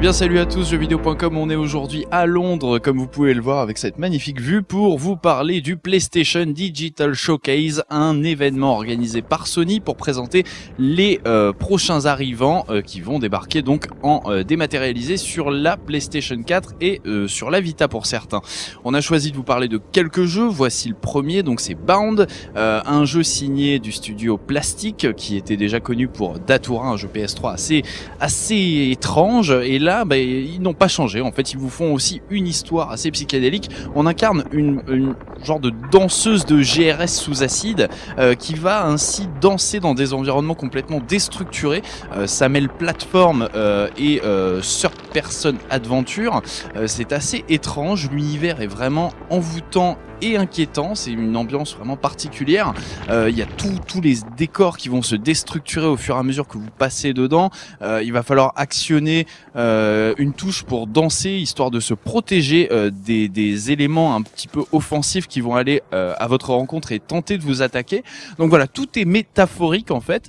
bien salut à tous, jeuxvideo.com, on est aujourd'hui à Londres, comme vous pouvez le voir avec cette magnifique vue, pour vous parler du PlayStation Digital Showcase, un événement organisé par Sony pour présenter les euh, prochains arrivants euh, qui vont débarquer donc en euh, dématérialisé sur la PlayStation 4 et euh, sur la Vita pour certains. On a choisi de vous parler de quelques jeux, voici le premier, donc c'est Bound, euh, un jeu signé du studio Plastic qui était déjà connu pour Datura, un jeu PS3 assez, assez étrange, et bah, ils n'ont pas changé, en fait ils vous font aussi une histoire assez psychédélique, on incarne une, genre de danseuse de GRS sous acide euh, qui va ainsi danser dans des environnements complètement déstructurés, euh, ça mêle plateforme euh, et euh, third person adventure, c'est assez étrange, l'univers est vraiment envoûtant et inquiétant, c'est une ambiance vraiment particulière. Euh, Il y a tous les décors qui vont se déstructurer au fur et à mesure que vous passez dedans. Euh, il va falloir actionner euh, une touche pour danser, histoire de se protéger des, des éléments un petit peu offensifs qui vont aller à votre rencontre et tenter de vous attaquer. Donc voilà, tout est métaphorique en fait.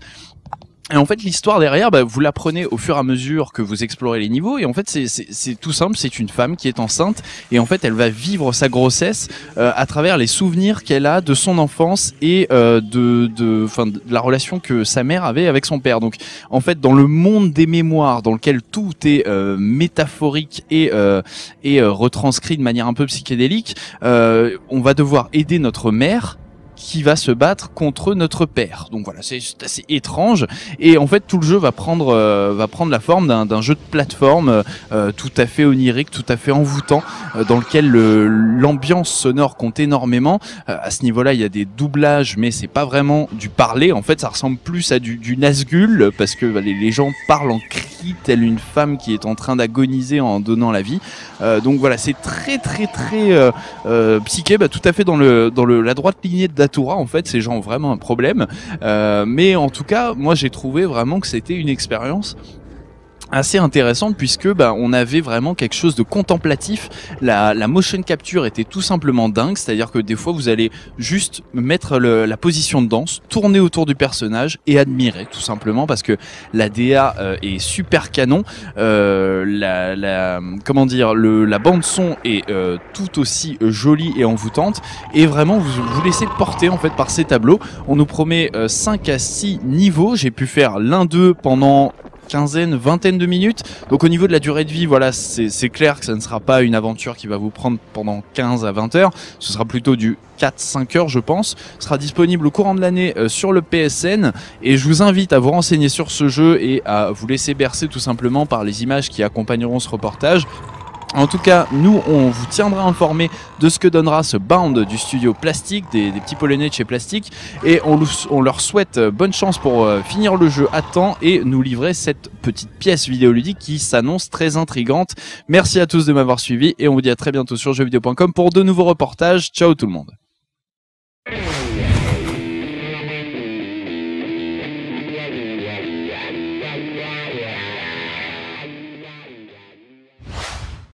Et en fait, l'histoire derrière, bah, vous l'apprenez au fur et à mesure que vous explorez les niveaux. Et en fait, c'est- tout simple. C'est une femme qui est enceinte et en fait, elle va vivre sa grossesse euh, à travers les souvenirs qu'elle a de son enfance et euh, de, de, de la relation que sa mère avait avec son père. Donc, en fait, dans le monde des mémoires, dans lequel tout est euh, métaphorique et euh, et euh, retranscrit de manière un peu psychédélique, euh, on va devoir aider notre mère qui va se battre contre notre père. Donc voilà, c'est assez étrange. Et en fait, tout le jeu va prendre euh, va prendre la forme d'un jeu de plateforme euh, tout à fait onirique, tout à fait envoûtant, euh, dans lequel le- l'ambiance sonore compte énormément. Euh, à ce niveau-là, il y a des doublages, mais c'est pas vraiment du parler. En fait, ça ressemble plus à du, du Nazgul parce que bah, les, gens parlent en cri, telle une femme qui est en train d'agoniser en donnant la vie. Euh, donc voilà, c'est très très très euh, euh, psyché, bah, tout à fait dans le dans le la droite lignée de En fait, ces gens ont vraiment un problème. Euh, mais en tout cas, moi j'ai trouvé vraiment que c'était une expérience assez intéressante puisque bah, on avait vraiment quelque chose de contemplatif. La, la motion capture était tout simplement dingue c'est à dire que des fois vous allez juste mettre le- la position de danse tourner autour du personnage et admirer tout simplement parce que la DA euh, est super canon. Euh, la, la comment dire le, la bande son est euh, tout aussi euh, jolie et envoûtante. Et vraiment vous vous laissez porter en fait par ces tableaux. On nous promet euh, 5 à 6 niveaux. J'ai pu faire l'un d'eux pendant quinzaine, vingtaine de minutes. Donc au niveau de la durée de vie, voilà, c'est clair que ça ne sera pas une aventure qui va vous prendre pendant 15 à 20 heures. Ce sera plutôt du 4-5 heures, je pense. Ce sera disponible au courant de l'année euh, sur le PSN. Et je vous invite à vous renseigner sur ce jeu et à vous laisser bercer tout simplement par les images qui accompagneront ce reportage. En tout cas, nous, on vous tiendra informé de ce que donnera ce Bound du studio Plastic, des, petits polonais de chez Plastic, et on, on leur souhaite euh, bonne chance pour euh, finir le jeu à temps et nous livrer cette petite pièce vidéoludique qui s'annonce très intrigante. Merci à tous de m'avoir suivi et on vous dit à très bientôt sur jeuxvideo.com pour de nouveaux reportages. Ciao tout le monde.